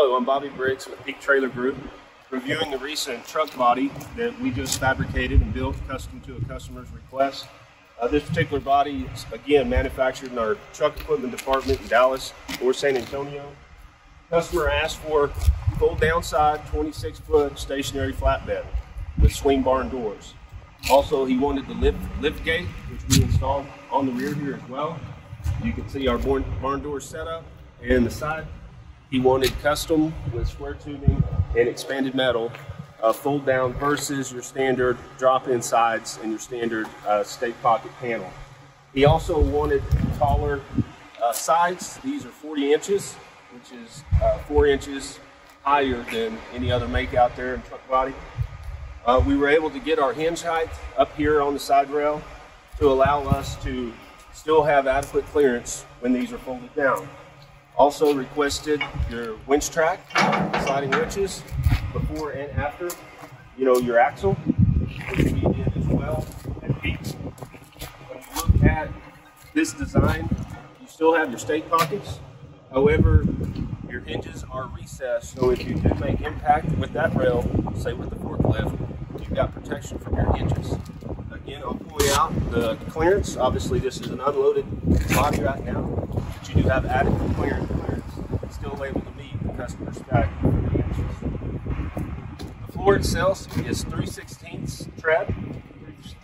Hello, I'm Bobby Briggs with Peak Trailer Group, reviewing the recent truck body that we just fabricated and built custom to a customer's request. Uh, this particular body is, again, manufactured in our truck equipment department in Dallas or San Antonio. Customer asked for fold down side 26 foot stationary flatbed with swing barn doors. Also, he wanted the lift, lift gate, which we installed on the rear here as well. You can see our barn, barn door setup and the side he wanted custom with square tubing and expanded metal, uh, fold down versus your standard drop in sides and your standard uh, stake pocket panel. He also wanted taller uh, sides. These are 40 inches, which is uh, four inches higher than any other make out there in truck body. Uh, we were able to get our hinge height up here on the side rail to allow us to still have adequate clearance when these are folded down. Also requested your winch track, sliding winches, before and after, you know, your axle, which we did as well And Peak. When you look at this design, you still have your stake pockets. However, your hinges are recessed, so if you do make impact with that rail, say with the forklift, you've got protection from your hinges. Again, point out the clearance. Obviously, this is an unloaded body right now, but you do have adequate clearance. clearance. Still able to meet the customer spec The floor itself is 3 16 tread,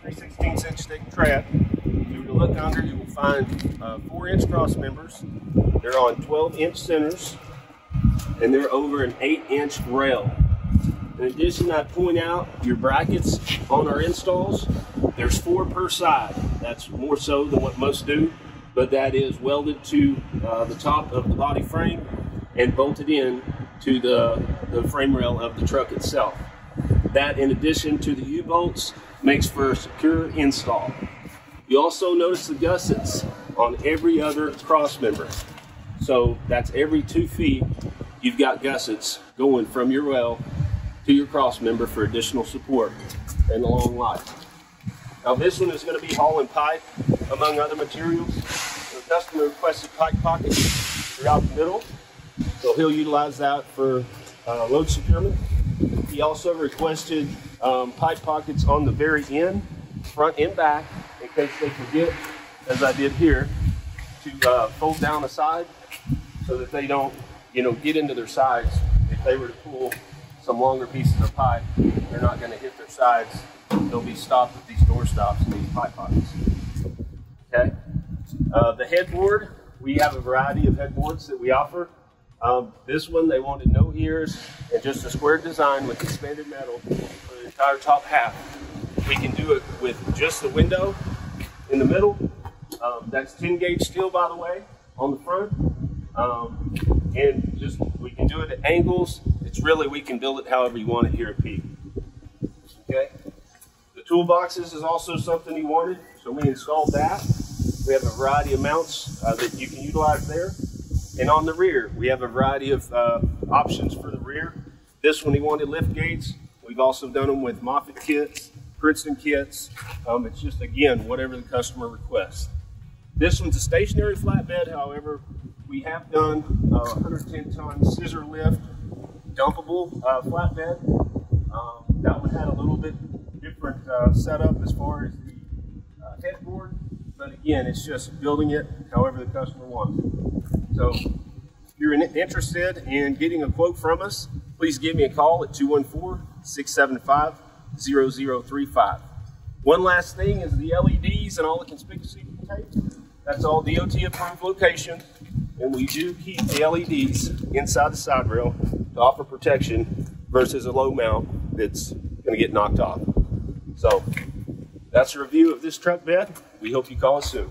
3 16 inch thick tread. If you were to look under, you will find uh, 4 inch cross members. They're on 12 inch centers, and they're over an 8 inch rail. In addition, I point out your brackets on our installs. There's four per side. That's more so than what most do, but that is welded to uh, the top of the body frame and bolted in to the, the frame rail of the truck itself. That, in addition to the U-bolts, makes for a secure install. You also notice the gussets on every other cross member. So that's every two feet, you've got gussets going from your well to your cross member for additional support and a long life. Now this one is going to be hauling pipe among other materials. The customer requested pipe pockets throughout the middle, so he'll utilize that for uh, load securement. He also requested um, pipe pockets on the very end, front and back, in case they forget, as I did here, to uh, fold down the side so that they don't, you know, get into their sides if they were to pull some longer pieces of pipe, they're not going to hit their sides. They'll be stopped with these door stops and these pipe pockets. Okay. Uh, the headboard, we have a variety of headboards that we offer. Um, this one, they wanted no ears and just a square design with expanded metal for the entire top half. We can do it with just the window in the middle. Um, that's 10 gauge steel, by the way, on the front. Um, and just we can do it at angles it's really, we can build it however you want it here at Peak. Okay? The toolboxes is also something he wanted, so we installed that. We have a variety of mounts uh, that you can utilize there. And on the rear, we have a variety of uh, options for the rear. This one he wanted lift gates. We've also done them with Moffett kits, Princeton kits. Um, it's just, again, whatever the customer requests. This one's a stationary flatbed, however, we have done a 110 ton scissor lift dumpable uh, flatbed. Um, that one had a little bit different uh, setup as far as the uh, headboard, but again, it's just building it however the customer wants. So if you're interested in getting a quote from us, please give me a call at 214-675-0035. One last thing is the LEDs and all the conspicuous tape. That's all DOT approved locations, and we do keep the LEDs inside the side rail to offer protection versus a low mount that's going to get knocked off. So that's a review of this truck bed. We hope you call us soon.